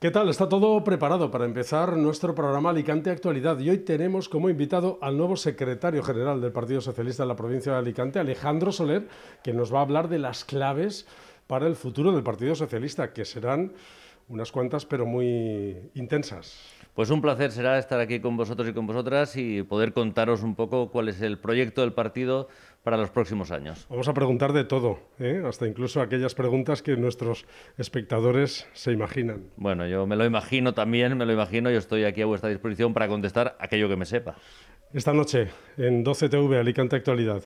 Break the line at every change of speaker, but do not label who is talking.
¿Qué tal? Está todo preparado para empezar nuestro programa Alicante Actualidad y hoy tenemos como invitado al nuevo secretario general del Partido Socialista de la provincia de Alicante, Alejandro Soler, que nos va a hablar de las claves para el futuro del Partido Socialista, que serán unas cuantas pero muy intensas.
Pues un placer será estar aquí con vosotros y con vosotras y poder contaros un poco cuál es el proyecto del partido para los próximos años.
Vamos a preguntar de todo, ¿eh? hasta incluso aquellas preguntas que nuestros espectadores se imaginan.
Bueno, yo me lo imagino también, me lo imagino, yo estoy aquí a vuestra disposición para contestar aquello que me sepa.
Esta noche en 12TV Alicante Actualidad.